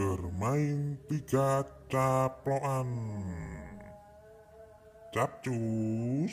bermain tiga caploan. Capcus.